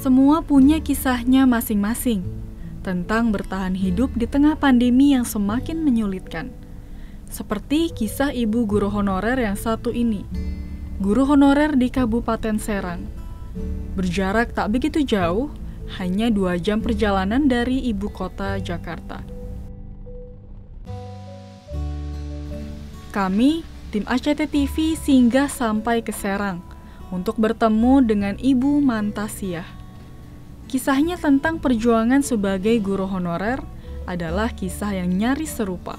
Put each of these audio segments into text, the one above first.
Semua punya kisahnya masing-masing tentang bertahan hidup di tengah pandemi yang semakin menyulitkan. Seperti kisah ibu guru honorer yang satu ini. Guru honorer di Kabupaten Serang. Berjarak tak begitu jauh, hanya dua jam perjalanan dari ibu kota Jakarta. Kami, tim ACT TV singgah sampai ke Serang untuk bertemu dengan Ibu Mantasiah. Kisahnya tentang perjuangan sebagai guru honorer adalah kisah yang nyaris serupa.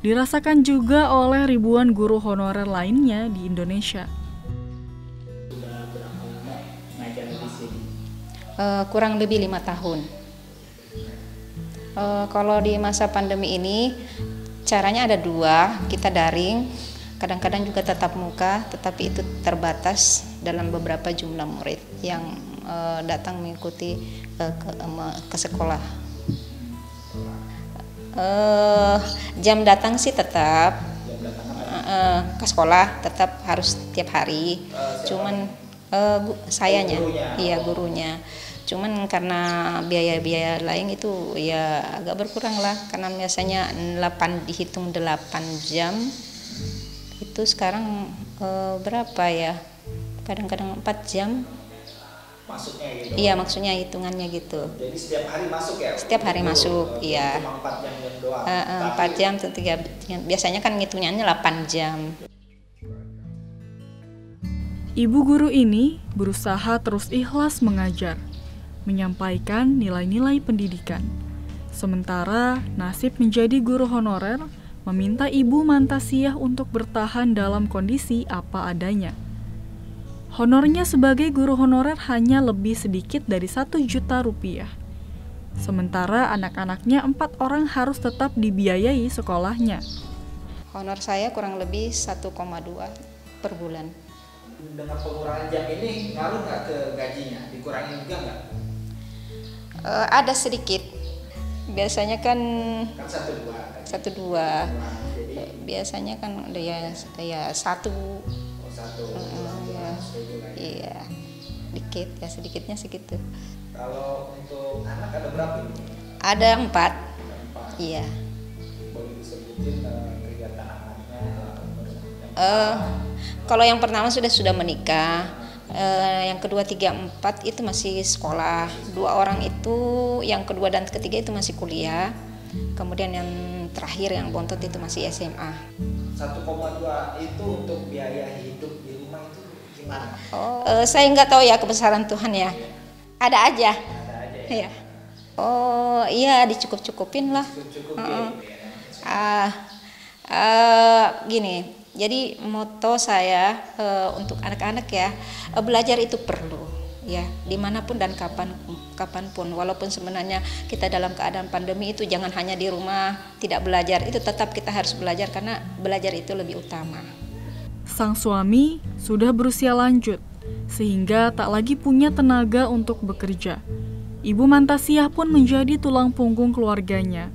Dirasakan juga oleh ribuan guru honorer lainnya di Indonesia. Uh, kurang lebih lima tahun. Uh, kalau di masa pandemi ini caranya ada dua, kita daring, kadang-kadang juga tetap muka, tetapi itu terbatas dalam beberapa jumlah murid yang uh, datang mengikuti uh, ke, uh, ke sekolah. Uh, jam datang sih tetap uh, ke sekolah tetap harus tiap hari. Cuman uh, sayanya, iya gurunya. Cuman karena biaya-biaya lain itu ya agak berkurang lah karena biasanya 8 dihitung 8 jam itu sekarang uh, berapa ya? Kadang-kadang 4 jam masuknya gitu. Iya, maksudnya hitungannya gitu. Jadi setiap hari masuk ya? Setiap hari masuk, uh, iya. Cuma 4 jam doang. Uh, uh, 4 jam atau 3 biasanya kan ngitungannya 8 jam. Ibu guru ini berusaha terus ikhlas mengajar, menyampaikan nilai-nilai pendidikan. Sementara nasib menjadi guru honorer meminta Ibu Mantasiah untuk bertahan dalam kondisi apa adanya. Honornya sebagai guru honorer hanya lebih sedikit dari satu juta rupiah. Sementara anak-anaknya empat orang harus tetap dibiayai sekolahnya. Honor saya kurang lebih 1,2 per bulan. Dengan pengurangan jam ini ngaruh nggak ke gajinya? Dikurangi juga nggak? Uh, ada sedikit. Biasanya kan Kan satu dua. satu dua. Jadi Biasanya kan ya ya satu. Satu. Uh, ya. setuju kan? Iya, dikit ya sedikitnya segitu. Kalau untuk anak ada berapa ini? Ada empat. Ada empat. Iya. Boleh disebutin uh, kegiatan anaknya? Eh, kalau yang pertama sudah sudah menikah, eh, yang kedua tiga empat itu masih sekolah, dua orang itu yang kedua dan ketiga itu masih kuliah, kemudian yang terakhir yang bontot itu masih SMA. 1,2 itu untuk biaya hidup di rumah itu gimana? Oh, eh, saya nggak tahu ya kebesaran Tuhan ya, ada aja. Ada aja ya? Iya. Oh iya dicukup-cukupin lah. Cukup Heeh. ya. Ah, eh, gini, jadi moto saya eh, untuk anak-anak ya eh, belajar itu perlu ya di mana pun dan kapan kapan pun walaupun sebenarnya kita dalam keadaan pandemi itu jangan hanya di rumah tidak belajar itu tetap kita harus belajar karena belajar itu lebih utama. Sang suami sudah berusia lanjut, sehingga tak lagi punya tenaga untuk bekerja. Ibu Mantasiah pun menjadi tulang punggung keluarganya.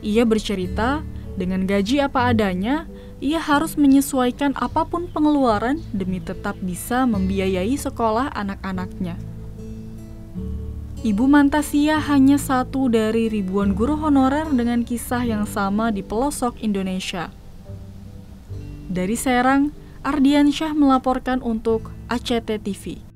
Ia bercerita, dengan gaji apa adanya, ia harus menyesuaikan apa pun pengeluaran demi tetap bisa membiayai sekolah anak-anaknya. Ibu Mantasiah hanya satu dari ribuan guru honorer dengan kisah yang sama di pelosok Indonesia. Dari Serang, Ardiansyah melaporkan untuk ACT TV.